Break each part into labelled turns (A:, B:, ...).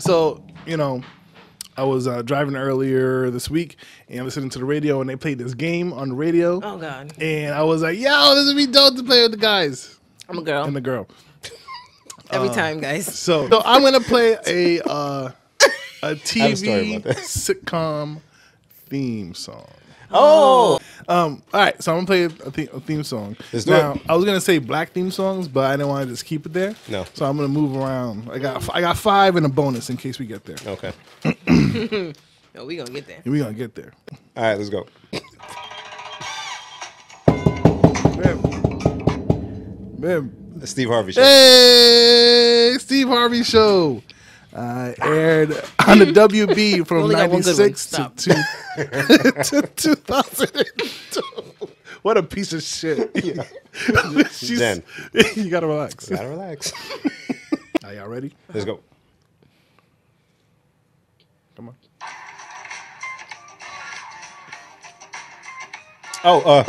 A: So you know, I was uh, driving earlier this week and listening to the radio, and they played this game on the radio,
B: Oh God,
A: and I was like, "Yo, this would be dope to play with the guys
B: I'm a girl
A: and the girl."
B: every
A: uh,
B: time, guys.
A: So, so I'm gonna play a uh, a
C: have a
A: TV sitcom theme song.
C: Oh,
A: Um, all right, so I'm gonna play a, theme, a theme song.
C: Let's do
A: now,
C: it.
A: I was gonna say black theme songs, but I didn't want to just keep it there.
C: No.
A: So I'm gonna move around. I got I got five and a bonus in case we get there.
C: okay.
B: Oh, we gonna get there.
A: We gonna get there.
C: All right, let's go.
A: Bam. Bam.
C: The Steve Harvey show.
A: Hey, Steve Harvey show. Uh, aired on the WB from
B: Only got one good one.
A: '96 to,
B: Stop.
A: two, to 2002. What a piece of shit. She's-
C: Jen.
A: you gotta relax.
C: You Gotta relax.
A: Are y'all ready?
C: Let's go.
A: Come on.
C: Oh, uh,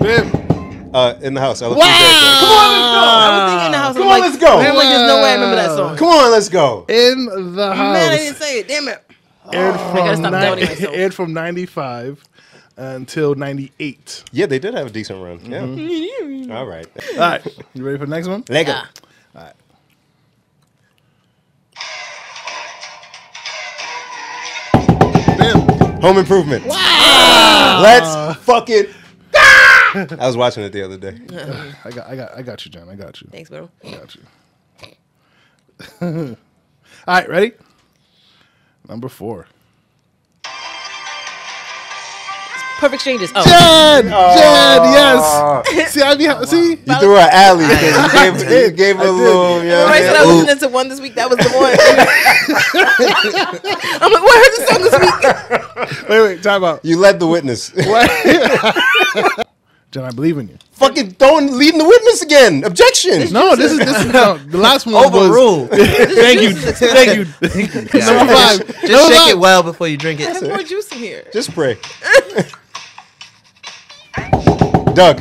A: Bam.
C: uh, in the house. I
A: Wow.
C: Come on, let's go.
B: I was thinking in the house.
C: Come
B: I'm
C: on,
B: like,
C: let's go.
B: I'm like, there's no way I remember that song.
C: Come on, let's go.
A: In the house.
B: Man, I didn't say it. Damn it.
A: aired
B: Oh,
A: from
B: stop
A: ni- aired from 95 until 98.
C: Yeah, they did have a decent run. Yeah.
A: Mm-hmm.
C: All right.
A: All right, you ready for the next one?
C: Lego.
B: Yeah.
A: Bam.
C: Home Improvement. Wow. Let's fucking. I was watching it the other day.
A: I got, I got, I got you, John. I got you.
B: Thanks, bro.
A: I got you. All right, ready? Number four.
B: Perfect strangers. Oh,
A: Jen, oh. Jen, yes. See, I be see.
C: You threw an alley. You gave, you gave a little. Yeah,
B: Right, so I
C: yeah.
B: was listening to one this week. That was the one. I'm like, what? I heard this song this week.
A: Wait, wait, time out.
C: You led the witness.
A: Jen, I believe in you.
C: Fucking throwing, leading the witness again. Objection.
A: No, this is this is no, the last one was.
D: Overruled.
A: Thank you, thank you. Number five.
D: Just
A: Number
D: shake
A: five.
D: it well before you drink
B: I have more juice in here.
C: Just spray. Doug.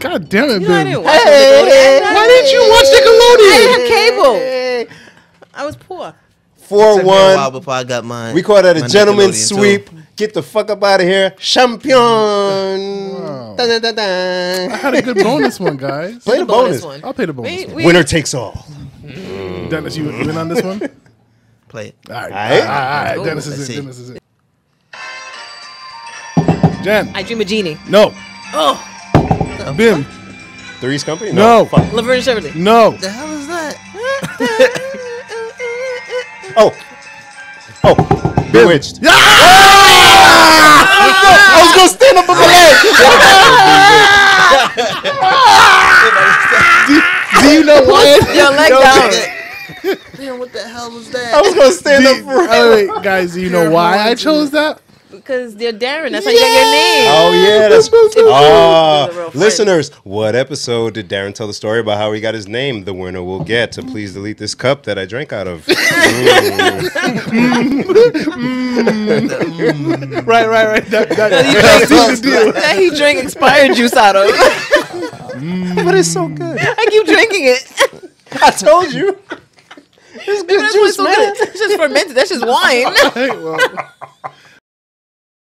A: God damn it,
B: You know, I
A: Ben.
B: didn't watch Nickelodeon.
A: Why didn't you watch
B: I
A: Nickelodeon?
B: didn't have cable. I was poor.
C: Four
D: Took me a while
C: one.
D: before I got mine.
C: We call that a gentleman's
D: Nickelodeon, too.
C: sweep. Get the fuck up out of here. Champion.
A: Wow.
C: Dun, dun, dun,
A: I had a good bonus one, guys.
C: Play the bonus.
B: one.
A: I'll pay the bonus
B: We,
A: one.
B: we,
C: Winner takes all. Mm.
A: Dennis, you, you in on this one?
D: Play it.
A: All right.
C: All right.
A: All right.
B: Ooh,
A: Dennis is
D: let's
A: it.
D: see.
A: Dennis is it. Jen.
B: I Dream of Jeannie.
A: No.
B: Oh,
A: Bim.
C: Three's Company?
A: No.
C: Fuck.
B: Laverne and Shirley.
A: No.
D: The hell is that?
C: Oh. Oh. Bewitched.
A: Yeah!
C: I was gonna stand up on my leg.
A: Do you know why?
B: Yo, leg down.
D: Damn, what the hell was that?
C: I was gonna stand up for.
A: oh, wait, guys, do you know why I chose that?
B: Because they're Darren. That's how you got your name.
C: Oh yeah, that's
B: He's a
C: ah.
B: real.
C: Listeners, what episode did Darren tell the story about how he got his name? The winner will get to please delete this cup that I drank out of. Mm.
A: Right, right, right. That, that,
B: He
A: that
B: drank-
A: seems to deal.
B: that he drank expired juice out of.
C: but it's so good.
B: I keep drinking it.
C: I told you. It's good
B: That's why it's
C: juice,
B: so
C: man.
B: good. It's just fermented. That's just wine.
A: Hey, well,